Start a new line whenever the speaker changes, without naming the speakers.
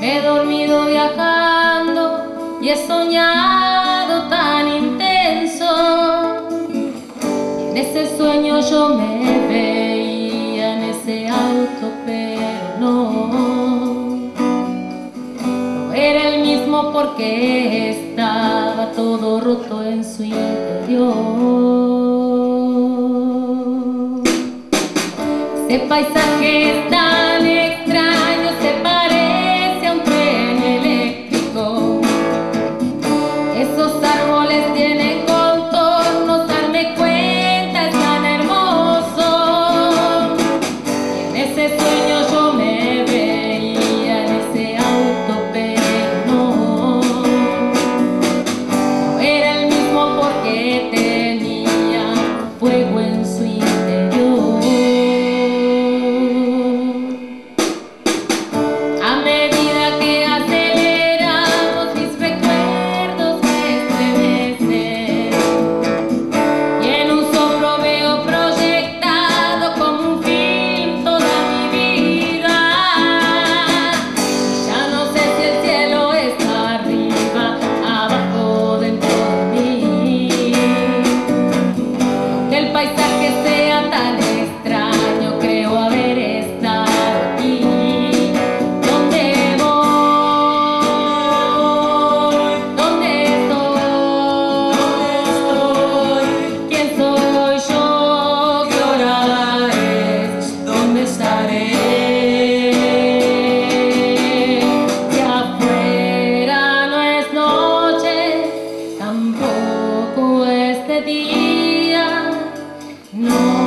Me he dormido viajando y he soñado tan intenso. En ese sueño yo me veía en ese auto, pero no. No era el mismo porque estaba todo roto en su interior. Ese paisaje está Jesús. No.